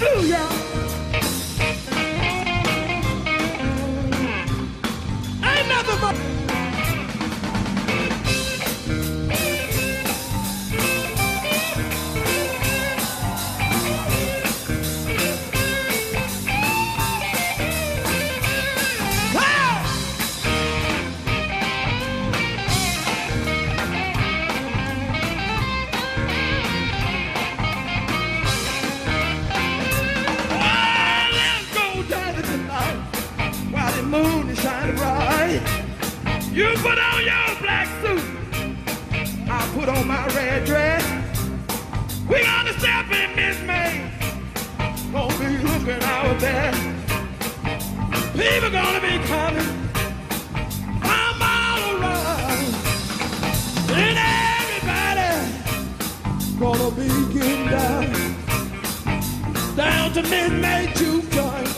哎呀！You put on your black suit. I put on my red dress. We gonna step in Miss May. Gonna be looking our best. People gonna be coming all around. And everybody gonna be getting down. Down to midnight juke joint.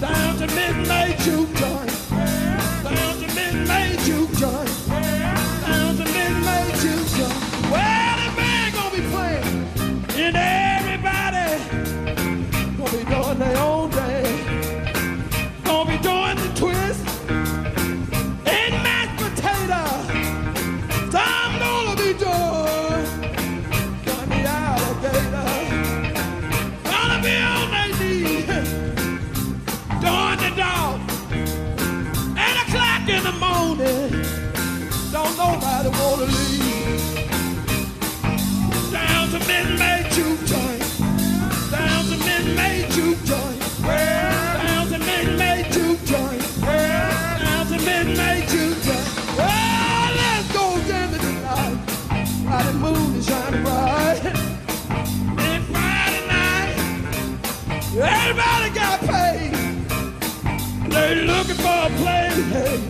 Down to midnight o'clock in the morning. Don't nobody wanna leave. Down to midnight juke joint. Down to midnight juke joint. Well, down to midnight juke joint. Well, down to midnight juke joint. Oh, let's go down to the night. While the moon is shining bright. It's Friday night, everybody got paid. They're looking for a place.